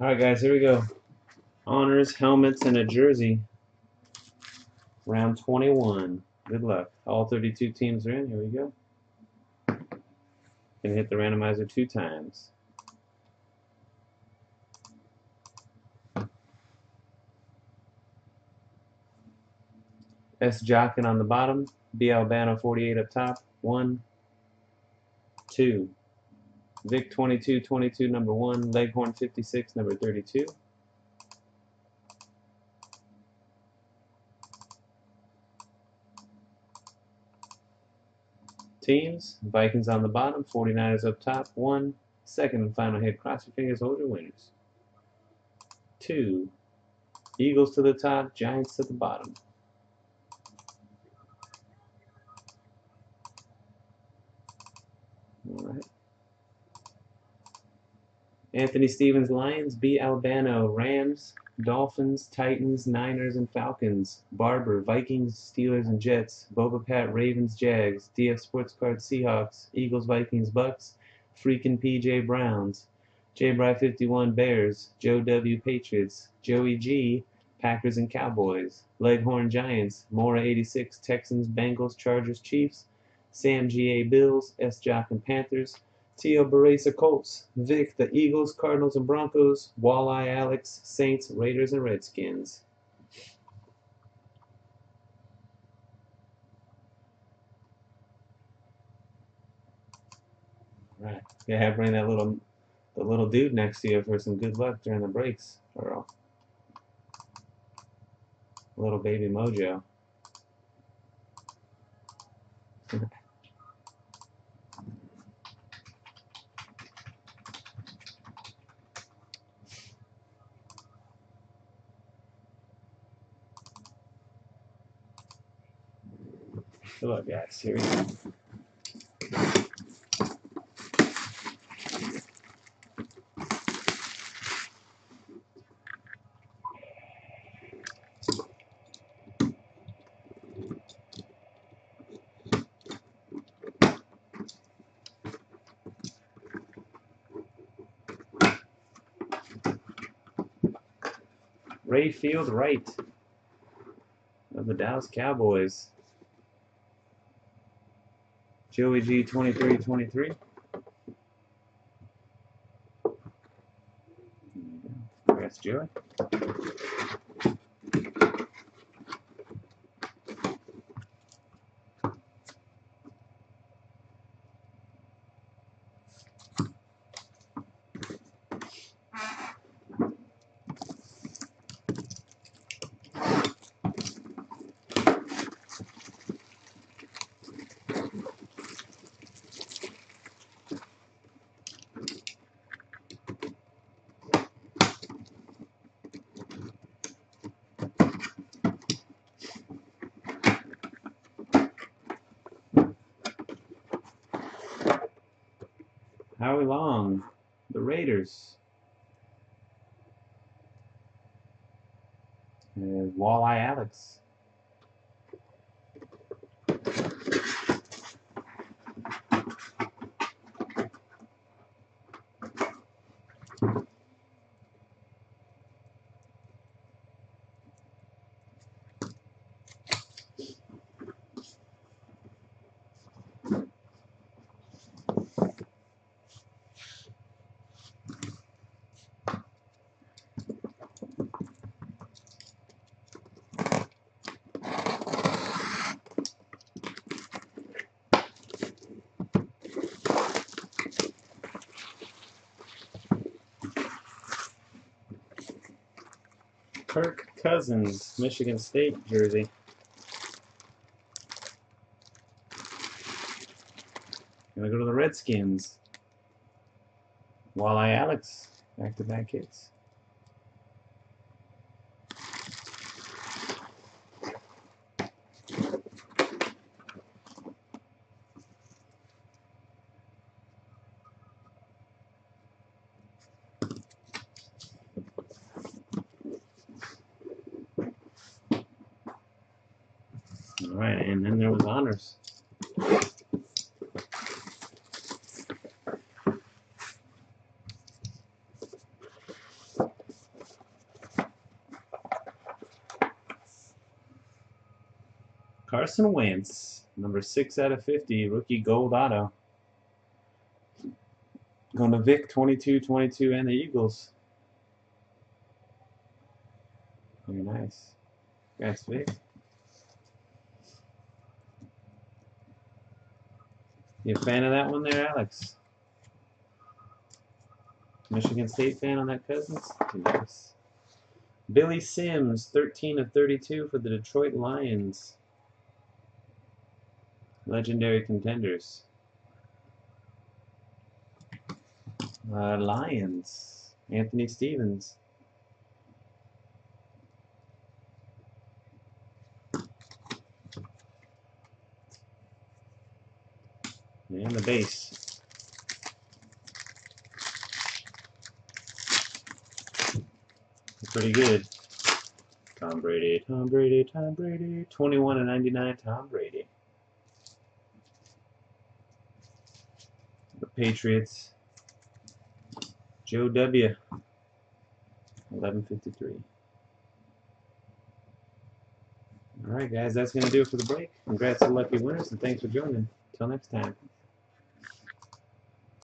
All right, guys, here we go. Honors, helmets, and a jersey. Round 21. Good luck. All 32 teams are in. Here we go. Gonna hit the randomizer two times. S. Jockin on the bottom. B. Albano 48 up top. One, two. Vic 22 22 number one. Leghorn 56 number 32. Teams, Vikings on the bottom, 49ers up top, one. Second and final hit, cross your fingers, hold your winners. Two. Eagles to the top, Giants to the bottom. All right. Anthony Stevens, Lions. B. Albano, Rams. Dolphins, Titans, Niners, and Falcons. Barber, Vikings, Steelers, and Jets. Boba Pat, Ravens, Jags. DF Sports Card, Seahawks. Eagles, Vikings, Bucks. Freakin' PJ Browns. J. Bry 51, Bears. Joe W, Patriots. Joey G, Packers and Cowboys. Leghorn Giants. Mora 86, Texans, Bengals, Chargers, Chiefs. Sam G.A. Bills. S. Jock and Panthers. Tio Baresa Colts, Vic, the Eagles, Cardinals, and Broncos, Walleye Alex, Saints, Raiders, and Redskins. Right. Yeah, have bring that little the little dude next to you for some good luck during the breaks, Earl. Little baby mojo. Good luck, guys. Here we go. Rayfield Wright of the Dallas Cowboys. Joey G 2323. That's Joey. Howie Long, the Raiders. And Walleye Alex. Kirk Cousins, Michigan State jersey. Gonna go to the Redskins. Walleye Alex, back to back hits. All right, and then there was honors. Carson Wentz, number 6 out of 50, rookie gold auto. Going to Vic 22 22 and the Eagles. Very nice. Guys, Vic. You a fan of that one there, Alex? Michigan State fan on that Cousins? Billy Sims, 13 of 32 for the Detroit Lions. Legendary contenders. Uh, Lions, Anthony Stevens. And the base. Pretty good. Tom Brady, Tom Brady, Tom Brady. 21 and 99, Tom Brady. The Patriots. Joe W. 1153. All right, guys, that's going to do it for the break. Congrats to the lucky winners, and thanks for joining. Until next time.